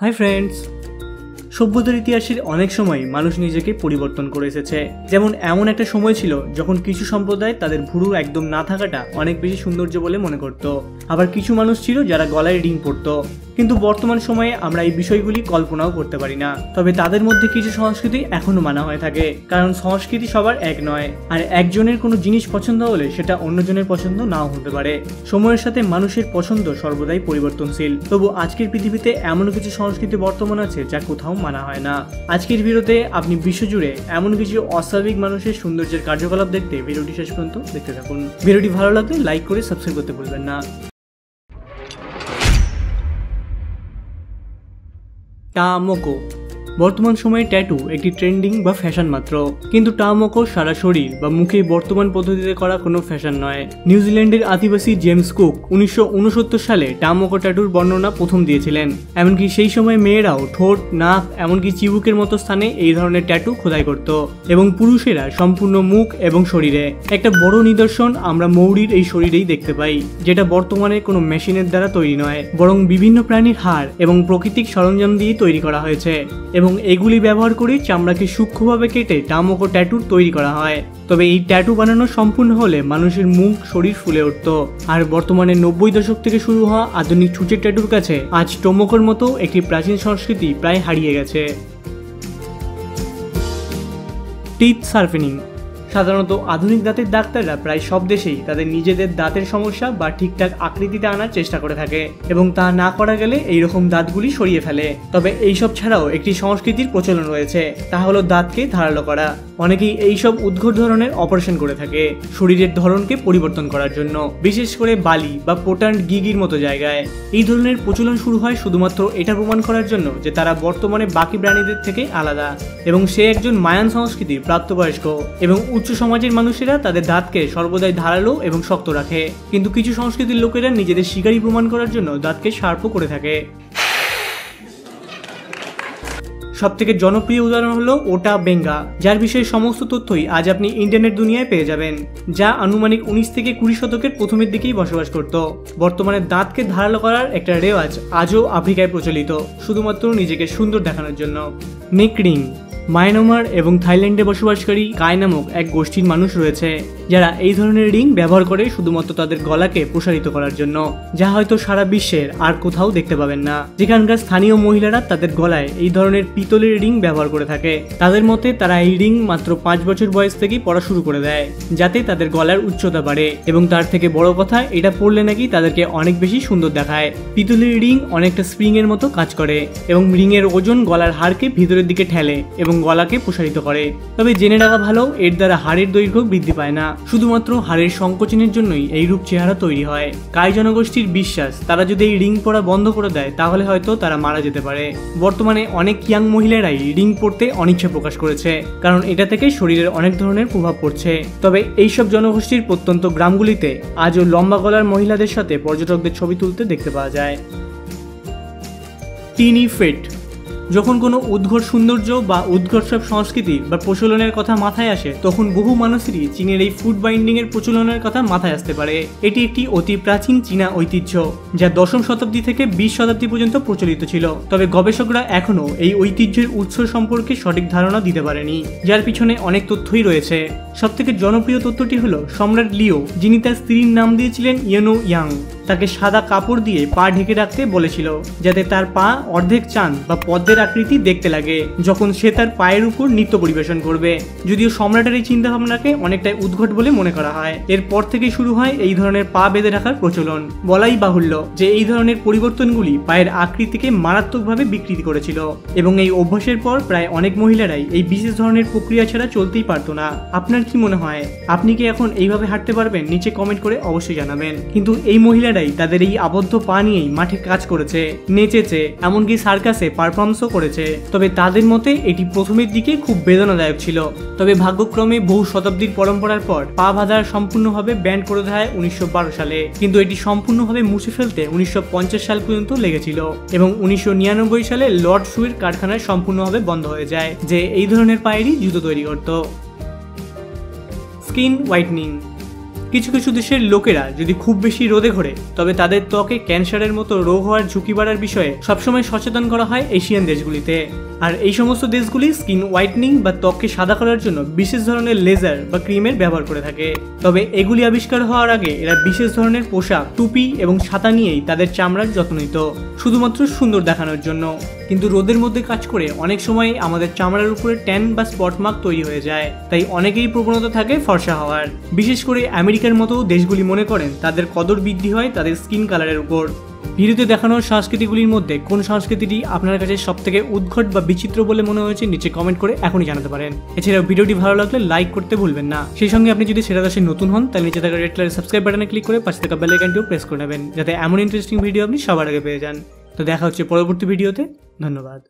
Hi friends! সভ্যতার ইতিহাসের অনেক সময় মানুষ নিজেকে পরিবর্তন করে এসেছে। যেমন এমন একটা সময় ছিল যখন কিছু সম্প্রদায় তাদের ভুরু একদম না থাকাটা অনেক বেশি সৌন্দর্য বলে মনে করত। আবার কিছু মানুষ ছিল যারা গলায় রিং পরতো। কিন্তু বর্তমান সময়ে আমরা এই বিষয়গুলি কল্পনাও করতে পারি না। তবে তাদের মধ্যে কিছু সংস্কৃতি এখনও মানা হয়ে থাকে। কারণ সংস্কৃতি সবার এক নয়। আর একজনের কোনো জিনিস পছন্দ হলে সেটা অন্যজনের পছন্দ নাও হতে পারে। সময়ের সাথে মানুষের পছন্দ সর্বদাই পরিবর্তনশীল। তবু আজকের পৃথিবীতে এমন কিছু সংস্কৃতি বর্তমান আছে যা কোথাও মানা হয় না। আজকের ভিডিওতে আপনি বিশ্বজুড়ে এমন কিছু অস্বাভাবিক মানুষের সৌন্দর্যের কার্যকলাপ দেখতে ভিডিওটি শেষ পর্যন্ত দেখতে থাকুন। ভিডিওটি ভালো লাগলে লাইক করে সাবস্ক্রাইব করতে ভুলবেন না। টামোকো বর্তমান সময়ে ট্যাটু একটি ট্রেন্ডিং বা ফ্যাশন মাত্র। কিন্তু টামোকো সারা শরীর বা মুখে বর্তমান পদ্ধতিতে করা কোনো ফ্যাশন নয়। নিউজিল্যান্ডের আদিবাসী জেমস কুক উনিশশো উনসত্তর সালে টামোকো ট্যাটুর বর্ণনা প্রথম দিয়েছিলেন। এমনকি সেই সময় মেয়েরাও ঠোঁট, নাক, এমনকি চিবুকের মতো স্থানে এই ধরনের ট্যাটু খোদাই করত। এবং পুরুষেরা সম্পূর্ণ মুখ এবং শরীরে। একটা বড় নিদর্শন আমরা মৌরির এই শরীরেই দেখতে পাই, যেটা বর্তমানে কোনো মেশিনের দ্বারা তৈরি নয়। বরং বিভিন্ন প্রাণীর হাড় এবং প্রাকৃতিক সরঞ্জাম দিয়ে তৈরি করা হয়েছে। এবং এগুলি ব্যবহার করে চামড়াকে সূক্ষ্মভাবে কেটে টামক ও ট্যাটুর তৈরি করা হয়। তবে এই ট্যাটু বানানো সম্পূর্ণ হলে মানুষের মুখ, শরীর ফুলে উঠত। আর বর্তমানে নব্বই দশক থেকে শুরু হওয়া আধুনিক ছুঁচের ট্যাটুর কাছে আজ টোমকোর মতো একটি প্রাচীন সংস্কৃতি প্রায় হারিয়ে গেছে। টিথ সার্ফেনিং সাধারণত আধুনিক দাঁতের ডাক্তাররা প্রায় সব দেশেই তাদের নিজেদের দাঁতের সমস্যা বা ঠিকঠাক আকৃতিতে আনার চেষ্টা করে থাকে এবং তা না করা গেলে এই রকম দাঁতগুলি সরিয়ে ফেলে। তবে এইসব ছাড়াও একটি সংস্কৃতির প্রচলন রয়েছে, তা হলো দাঁতকে ধারালো করা। অনেকেই এইসব উদ্ঘট ধরনের অপারেশন করে থাকে। শরীরের ধরনকে পরিবর্তন করার জন্য, বিশেষ করে বালি বা পোটান্ট গিগির মতো জায়গায়। এই ধরনের প্রচলন শুরু হয় শুধুমাত্র এটা প্রমাণ করার জন্য যে তারা বর্তমানে বাকি প্রাণীদের থেকে আলাদা এবং সে একজন মায়ান সংস্কৃতির প্রাপ্তবয়স্ক এবং উচ্চ সমাজের মানুষেরা তাদের দাঁতকে সর্বদাই ধারালো এবং শক্ত রাখে। কিন্তু কিছু সংস্কৃতির লোকেরা নিজেদের শিকারী প্রমাণ করার জন্য দাঁতকে শার্পও করে থাকে। সব থেকে জনপ্রিয় উদাহরণ হলো ওটা বেঙ্গা, যার বিষয়ে সমস্ত তথ্যই আজ আপনি ইন্টারনেট দুনিয়ায় পেয়ে যাবেন, যা আনুমানিক উনিশ থেকে কুড়ি শতকের প্রথমের দিকেই বসবাস করত। বর্তমানে দাঁতকে ধারালো করার একটা রেওয়াজ আজও আফ্রিকায় প্রচলিত, শুধুমাত্র নিজেকে সুন্দর দেখানোর জন্য। নেকরিং মায়ানমার এবং থাইল্যান্ডে বসবাসকারী কায় নামক এক গোষ্ঠীর মানুষ রয়েছে। যারা এই ধরনের রিং ব্যবহার করে শুধুমাত্র তাদের গলাকে প্রসারিত করার জন্য, যা হয়তো সারা বিশ্বের আর কোথাও দেখতে পাবেন না। যেখানকার স্থানীয় মহিলারা তাদের গলায় এই ধরনের পিতলের রিং ব্যবহার করে থাকে। তাদের মতে, তারা এই রিং মাত্র পাঁচ বছর বয়স থেকেই পড়া শুরু করে দেয়, যাতে তাদের গলার উচ্চতা বাড়ে। এবং তার থেকে বড় কথা, এটা পড়লে নাকি তাদেরকে অনেক বেশি সুন্দর দেখায়। পিতলের রিং অনেকটা স্প্রিং এর মতো কাজ করে এবং রিং এর ওজন গলার হাড়কে ভিতরের দিকে ঠেলে এবং গলাকে প্রসারিত করে। তবে জেনে রাখা ভালো, এর দ্বারা হাড়ের দৈর্ঘ্য বৃদ্ধি পায় না। শুধুমাত্র হাড়ের সংকোচনের জন্যই এই রূপ চেহারা তৈরি হয়। কাই জনগোষ্ঠীর বিশ্বাস, তারা যদি এই রিং পরা বন্ধ করে দেয়, তাহলে হয়তো তারা মারা যেতে পারে। বর্তমানে অনেক ইয়াং মহিলারাই রিং পরতে অনিচ্ছা প্রকাশ করেছে, কারণ এটা থেকে শরীরের অনেক ধরনের প্রভাব পড়ছে। তবে এইসব জনগোষ্ঠীর প্রত্যন্ত গ্রামগুলিতে আজও লম্বা গলার মহিলাদের সাথে পর্যটকদের ছবি তুলতে দেখতে পাওয়া যায়। টিনি ফেট যখন কোনো উদ্ঘট সৌন্দর্য বা উদ্ঘট সব সংস্কৃতি বা প্রচলনের কথা মাথায় আসে, তখন বহু মানুষেরই চীনের এই ফুড বাইন্ডিং এর প্রচলনের কথা মাথায় আসতে পারে। এটি একটি অতি প্রাচীন চীনা ঐতিহ্য, যা দশম শতাব্দী থেকে বিশ শতাব্দী পর্যন্ত প্রচলিত ছিল। তবে গবেষকরা এখনও এই ঐতিহ্যের উৎস সম্পর্কে সঠিক ধারণা দিতে পারেনি, যার পিছনে অনেক তথ্যই রয়েছে। সবথেকে জনপ্রিয় তথ্যটি হলো সম্রাট লিও, যিনি তার স্ত্রীর নাম দিয়েছিলেন ইয়েনো ইয়াং। তাকে সাদা কাপড় দিয়ে পা ঢেকে রাখতে বলেছিল, যাতে তার পা অর্ধেক চান বা পদ্মের আকৃতি দেখতে লাগে, যখন সে তার পায়ের উপর নৃত্য পরিবেশন করবে। যদিও সম্রাটের এই চিন্তাভাবনাকে অনেকটাই উদ্ঘট বলে মনে করা হয়। এরপর থেকেই শুরু হয় এই ধরনের পা বেঁধে রাখার প্রচলন। বলাই বাহুল্য যে এই ধরনের পরিবর্তনগুলি পায়ের আকৃতিকে মারাত্মকভাবে বিকৃতি করেছিল এবং এই অভ্যাসের পর প্রায় অনেক মহিলারাই এই বিশেষ ধরনের প্রক্রিয়া ছাড়া চলতেই পারতো না। আপনার কি মনে হয়? আপনি কি এখন এইভাবে হাঁটতে পারবেন? নিচে কমেন্ট করে অবশ্যই জানাবেন। কিন্তু এই মহিলারাই তাদের এই আবদ্ধ পা নিয়েই মাঠে কাজ করেছে, নেচেছে, এমনকি সার্কাসে পারফরমেন্সও করেছে। তবে তাদের মতে, এটি প্রথমের দিকে খুব বেদনাদায়ক ছিল। তবে ভাগ্যক্রমে বহু শতাব্দীর পরম্পরার পর পা বাঁধার সম্পূর্ণভাবে ব্যান্ড করে দেয় উনিশশো বারো সালে। কিন্তু এটি সম্পূর্ণভাবে মুছে ফেলতে উনিশশো পঞ্চাশ সাল পর্যন্ত লেগেছিল এবং উনিশশো নিরানব্বই সালে লর্ড সুয়ের কারখানায় সম্পূর্ণভাবে বন্ধ হয়ে যায়, যে এই ধরনের পায়েরই জুতো তৈরি করত। স্কিন হোয়াইটনিং কিছু কিছু দেশের লোকেরা যদি খুব বেশি রোদে ঘোরে, তবে তাদের ত্বকে ক্যান্সারের মতো রোগ হওয়ার ঝুঁকি বাড়ার বিষয়ে সবসময় সচেতন করা হয় এশিয়ান দেশগুলিতে। আর এই সমস্ত দেশগুলি স্কিন হোয়াইটনিং বা ত্বককে সাদা করার জন্য বিশেষ ধরনের লেজার বা ক্রিমের ব্যবহার করে থাকে। তবে এগুলি আবিষ্কার হওয়ার আগে এরা বিশেষ ধরনের পোশাক, টুপি এবং ছাতা নিয়েই তাদের চামড়ার যত্ন নিত, শুধুমাত্র সুন্দর দেখানোর জন্য। কিন্তু রোদের মধ্যে কাজ করে অনেক সময় আমাদের চামড়ার উপরে ট্যান বা স্পট মার্ক তৈরি হয়ে যায়। তাই অনেকেই প্রবণতা থাকে ফর্সা হওয়ার। বিশেষ করে আমেরিকার মতো দেশগুলি মনে করেন তাদের কদর বৃদ্ধি হয় তাদের স্কিন কালারের উপর। ভিডিওতে দেখানোর সংস্কৃতিগুলির মধ্যে কোন সংস্কৃতিটি আপনার কাছে সব থেকে উদ্ঘট বা বিচিত্র বলে মনে হয়েছে নিচে কমেন্ট করে এখনই জানাতে পারেন। এছাড়াও ভিডিওটি ভালো লাগলে লাইক করতে ভুলবেন না। সেই সঙ্গে আপনি যদি সেরা দশে নতুন হন, তাহলে নিচে থাকা রেড কালারের সাবস্ক্রাইব বাটনে ক্লিক করে পাশে থাকা বেল আইকনটিও প্রেস করে নেবেন, যাতে এমন ইন্টারেস্টিং ভিডিও আপনি সবার আগে পেয়ে যান। তো দেখা হচ্ছে পরবর্তী ভিডিওতে। ধন্যবাদ।